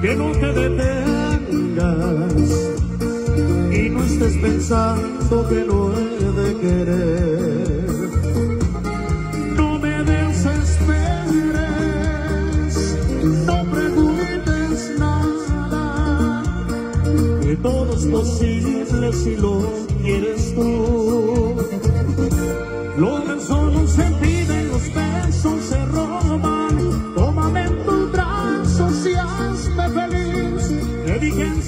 que no te detengas y no estés pensando que no he de querer. No me desesperes, no preguntes nada, que todo es posible si lo quieres tú. Lo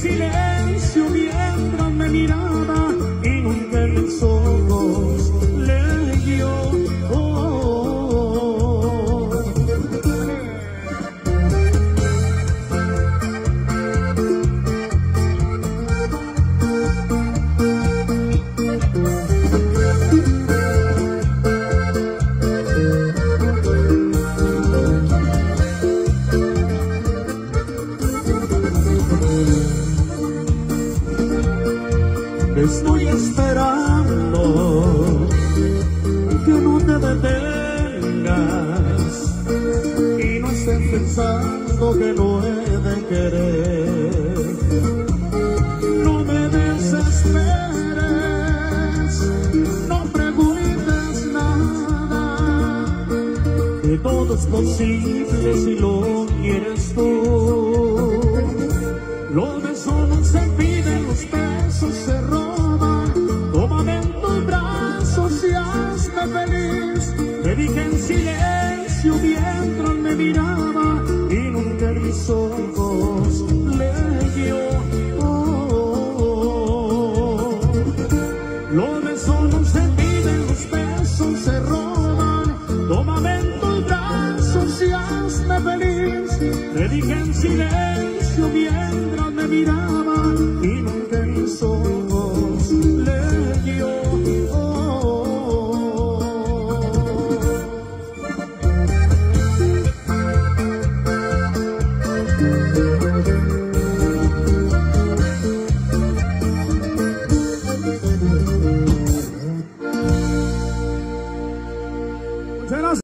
silencio mientras me miraba Estoy esperando que no te detengas y no estés pensando que no he de querer. No me desesperes, no preguntes nada, que todo es posible si lo quieres tú. Te dije en silencio mientras me miraba y nunca mis ojos leyó. Oh, oh, oh. Lo de solo se piden, los besos se roban. Tómame en tus brazos y hazme feliz. Te dije en silencio mientras me miraba y nunca